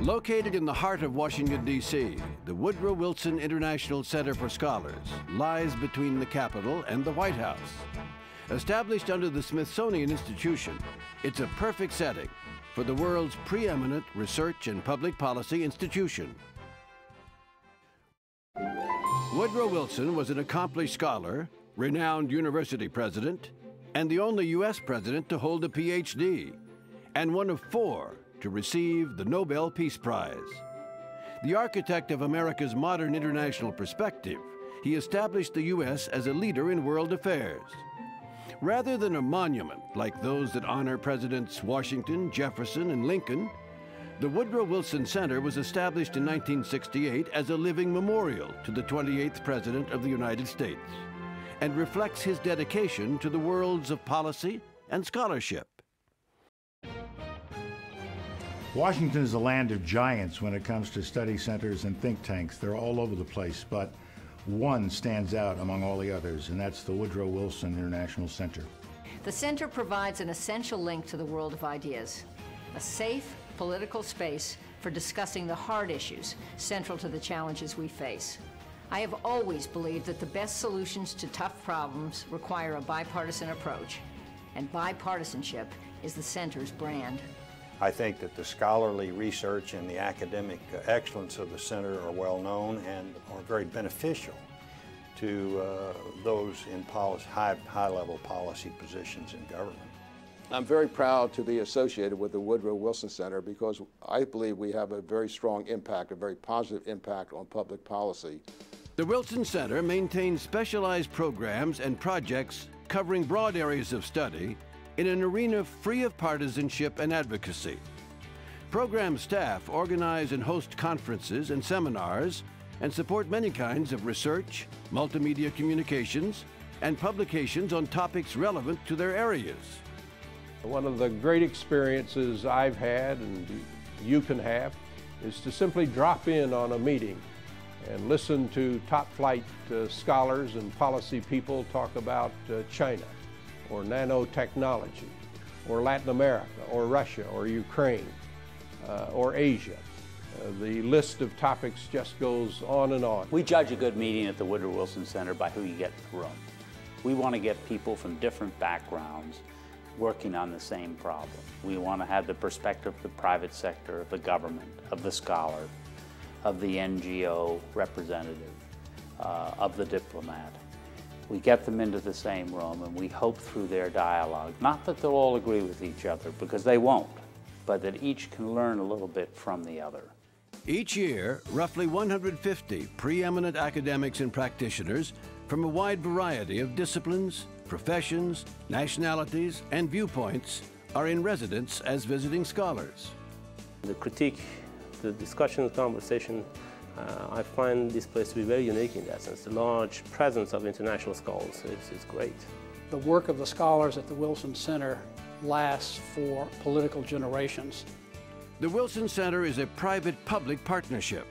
Located in the heart of Washington, D.C., the Woodrow Wilson International Center for Scholars lies between the Capitol and the White House. Established under the Smithsonian Institution, it's a perfect setting for the world's preeminent research and public policy institution. Woodrow Wilson was an accomplished scholar, renowned university president, and the only U.S. president to hold a Ph.D., and one of four to receive the Nobel Peace Prize. The architect of America's modern international perspective, he established the U.S. as a leader in world affairs. Rather than a monument like those that honor Presidents Washington, Jefferson, and Lincoln, the Woodrow Wilson Center was established in 1968 as a living memorial to the 28th President of the United States and reflects his dedication to the worlds of policy and scholarship. Washington is a land of giants when it comes to study centers and think tanks. They're all over the place, but one stands out among all the others, and that's the Woodrow Wilson International Center. The center provides an essential link to the world of ideas, a safe political space for discussing the hard issues central to the challenges we face. I have always believed that the best solutions to tough problems require a bipartisan approach, and bipartisanship is the center's brand. I think that the scholarly research and the academic excellence of the center are well known and are very beneficial to uh, those in policy, high, high level policy positions in government. I'm very proud to be associated with the Woodrow Wilson Center because I believe we have a very strong impact, a very positive impact on public policy. The Wilson Center maintains specialized programs and projects covering broad areas of study in an arena free of partisanship and advocacy. Program staff organize and host conferences and seminars and support many kinds of research, multimedia communications, and publications on topics relevant to their areas. One of the great experiences I've had and you can have is to simply drop in on a meeting and listen to top flight uh, scholars and policy people talk about uh, China or nanotechnology, or Latin America, or Russia, or Ukraine, uh, or Asia. Uh, the list of topics just goes on and on. We judge a good meeting at the Woodrow Wilson Center by who you get in the room. We want to get people from different backgrounds working on the same problem. We want to have the perspective of the private sector, of the government, of the scholar, of the NGO representative, uh, of the diplomat. We get them into the same room and we hope through their dialogue, not that they'll all agree with each other, because they won't, but that each can learn a little bit from the other. Each year, roughly 150 preeminent academics and practitioners from a wide variety of disciplines, professions, nationalities, and viewpoints are in residence as visiting scholars. The critique, the discussion, the conversation uh, I find this place to be very unique in that sense. The large presence of international scholars is, is great. The work of the scholars at the Wilson Center lasts for political generations. The Wilson Center is a private-public partnership.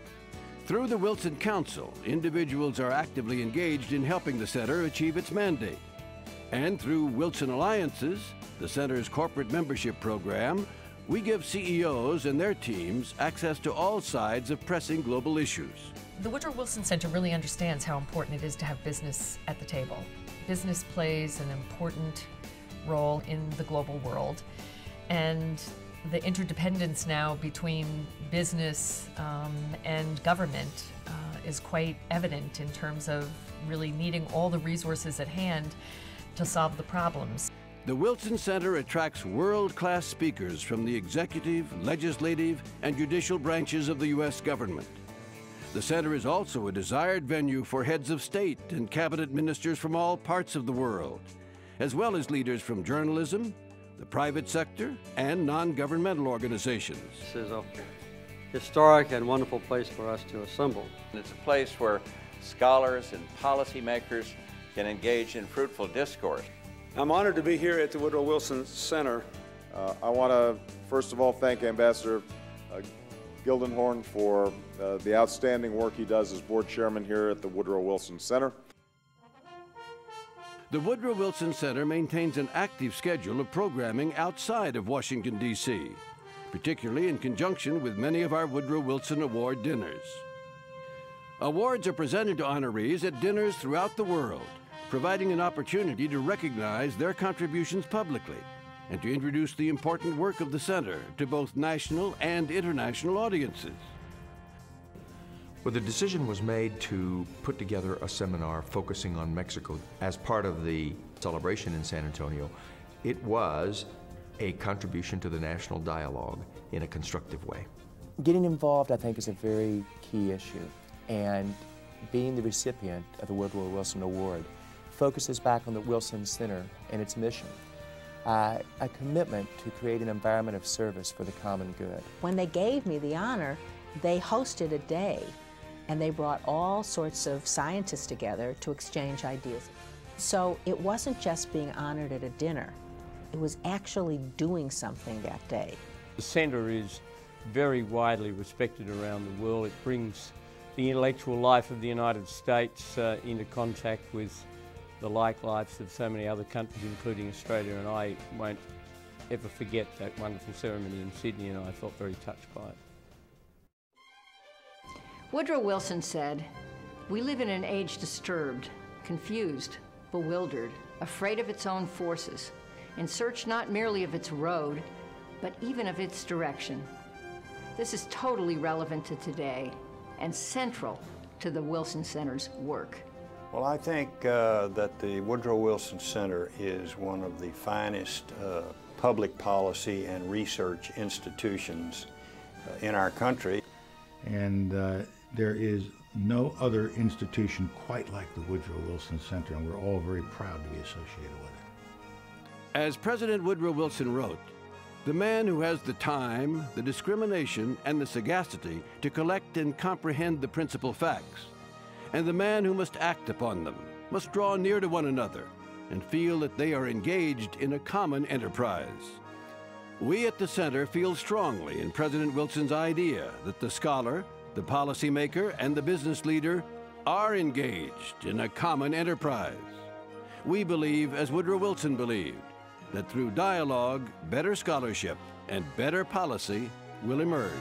Through the Wilson Council, individuals are actively engaged in helping the center achieve its mandate. And through Wilson Alliances, the center's corporate membership program, we give CEOs and their teams access to all sides of pressing global issues. The Woodrow Wilson Center really understands how important it is to have business at the table. Business plays an important role in the global world, and the interdependence now between business um, and government uh, is quite evident in terms of really needing all the resources at hand to solve the problems. The Wilson Center attracts world-class speakers from the executive, legislative, and judicial branches of the U.S. government. The center is also a desired venue for heads of state and cabinet ministers from all parts of the world, as well as leaders from journalism, the private sector, and non-governmental organizations. This is a historic and wonderful place for us to assemble. It's a place where scholars and policymakers can engage in fruitful discourse. I'm honored to be here at the Woodrow Wilson Center. Uh, I want to first of all thank Ambassador uh, Gildenhorn for uh, the outstanding work he does as board chairman here at the Woodrow Wilson Center. The Woodrow Wilson Center maintains an active schedule of programming outside of Washington, D.C. particularly in conjunction with many of our Woodrow Wilson Award dinners. Awards are presented to honorees at dinners throughout the world, providing an opportunity to recognize their contributions publicly and to introduce the important work of the Center to both national and international audiences. Well, the decision was made to put together a seminar focusing on Mexico as part of the celebration in San Antonio. It was a contribution to the national dialogue in a constructive way. Getting involved, I think, is a very key issue. And being the recipient of the Woodrow Wilson Award focuses back on the Wilson Center and its mission. Uh, a commitment to create an environment of service for the common good. When they gave me the honor, they hosted a day and they brought all sorts of scientists together to exchange ideas. So it wasn't just being honored at a dinner, it was actually doing something that day. The centre is very widely respected around the world. It brings the intellectual life of the United States uh, into contact with the like lives of so many other countries, including Australia, and I won't ever forget that wonderful ceremony in Sydney, and I felt very touched by it. Woodrow Wilson said, We live in an age disturbed, confused, bewildered, afraid of its own forces, in search not merely of its road, but even of its direction. This is totally relevant to today and central to the Wilson Center's work. Well, I think uh, that the Woodrow Wilson Center is one of the finest uh, public policy and research institutions uh, in our country. And uh, there is no other institution quite like the Woodrow Wilson Center, and we're all very proud to be associated with it. As President Woodrow Wilson wrote, the man who has the time, the discrimination, and the sagacity to collect and comprehend the principal facts, and the man who must act upon them, must draw near to one another and feel that they are engaged in a common enterprise. We at the Center feel strongly in President Wilson's idea that the scholar, the policymaker and the business leader are engaged in a common enterprise. We believe, as Woodrow Wilson believed, that through dialogue, better scholarship and better policy will emerge.